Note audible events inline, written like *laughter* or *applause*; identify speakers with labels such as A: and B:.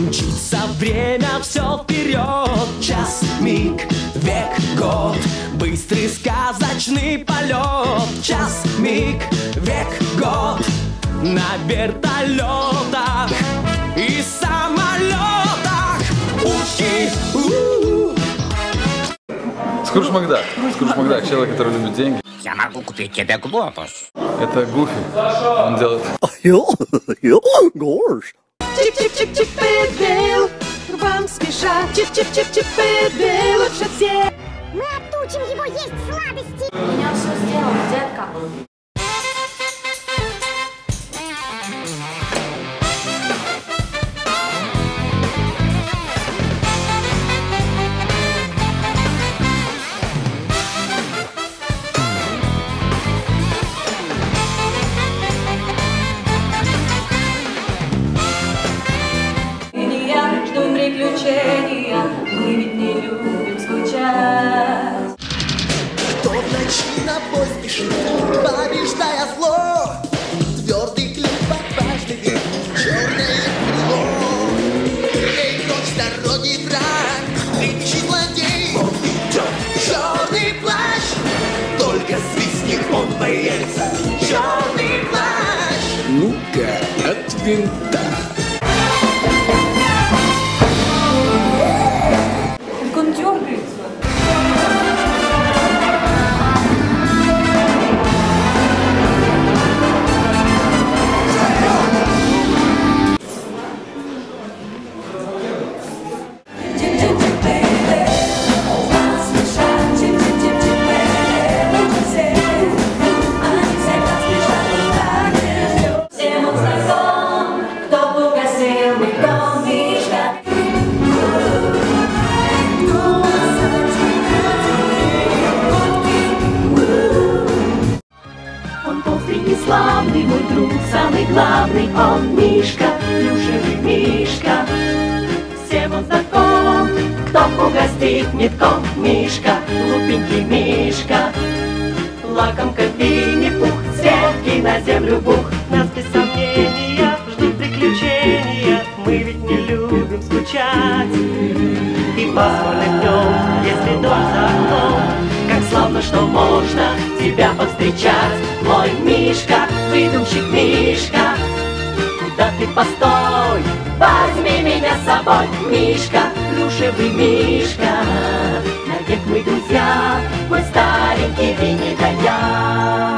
A: Мчится время все вперед Час, миг, век, год Быстрый сказочный полет Час, миг, век, год На вертолетах и самолетах Ухи, у
B: Скрудж Макдак. Скрудж Макдак, человек, который любит деньги.
C: Я могу купить тебе глобус.
B: Это Гуфи. Он делает... *laughs*
D: Горш.
E: Чип-чип-чип-чип и Дейл, вам спешат. Чип-чип-чип-чип Дейл лучше всех.
F: Мы отучим его есть сладости.
G: У меня все сделано,
H: бой спешит, побеждая зло? Твердый клюв однажды ведь черное крыло. Эй, ночь, дороги враг, кричит злодей. Он идет, черный плащ, только свистнет он боится. Черный плащ.
D: Ну-ка, от винта.
E: Самый главный, он Мишка, плюшевый Мишка. Всем он знаком, кто угостит метком Мишка, глупенький Мишка. Лакомка Винни-Пух, светки на землю бух. Нас без сомнения ждут приключения, мы ведь не любим скучать. И пасмурным днем, если дождь за окном, славно, что можно тебя повстречать. Мой Мишка, выдумщик Мишка, куда ты постой, возьми меня с собой, Мишка, плюшевый Мишка. Навек мы друзья, мой старенький Винни да я.